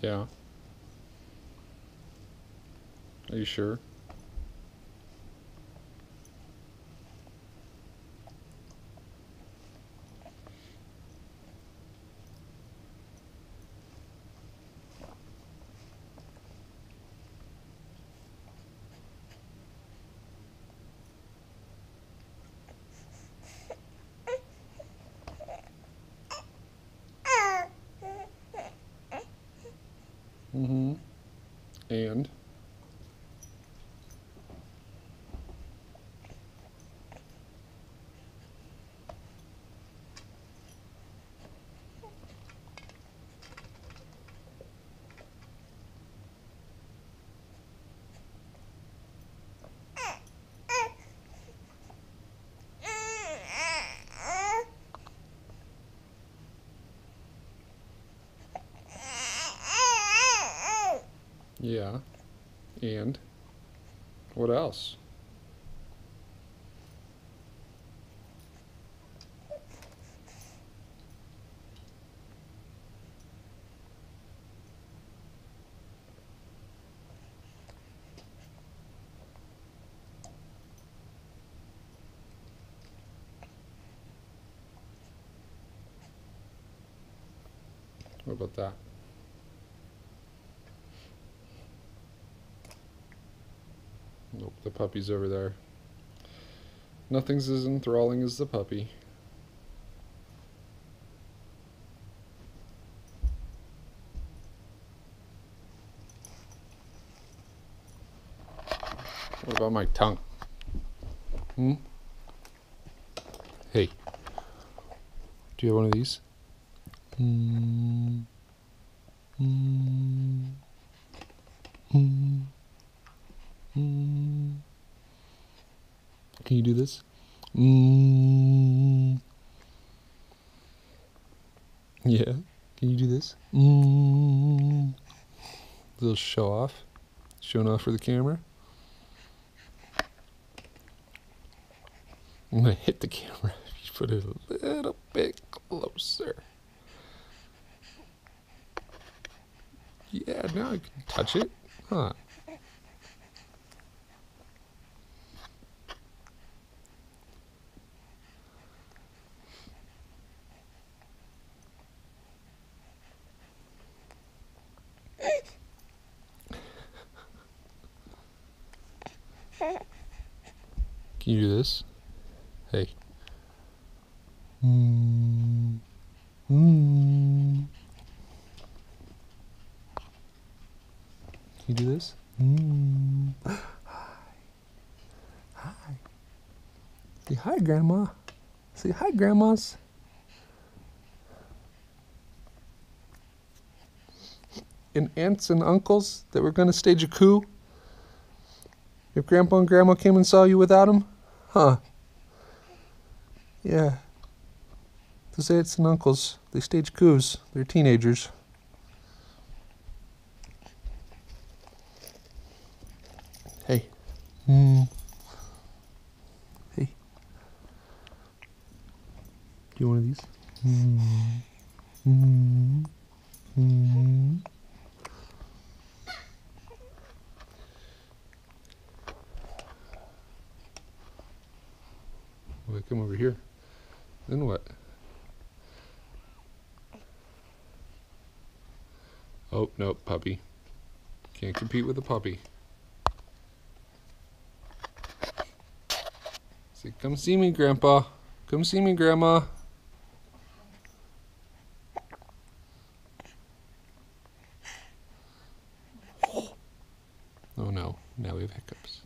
Yeah. Are you sure? Mm-hmm. And? Yeah. And? What else? What about that? Nope, the puppy's over there. Nothing's as enthralling as the puppy. What about my tongue? Hmm? Hey. Do you have one of these? Hmm. Hmm. Hmm. Mm. Can you do this? Mm. Yeah. Can you do this? Mm. Little show off. Showing off for the camera. I'm gonna hit the camera. If you put it a little bit closer. Yeah, now I can touch it. Huh. Can you do this? Hey. Mm. Mm. Can you do this? Mm. Hi. Hi. Say hi, Grandma. Say hi, Grandmas. And aunts and uncles that were going to stage a coup? If Grandpa and Grandma came and saw you without him? Huh. Yeah. Those aunts and uncles, they stage coups. They're teenagers. Hey. Hmm. Hey. Do you want one of these? Hmm. Hmm. Hmm. Well, they come over here. Then what? Oh, no, puppy. Can't compete with a puppy. Say, come see me, Grandpa. Come see me, Grandma. Oh no, now we have hiccups.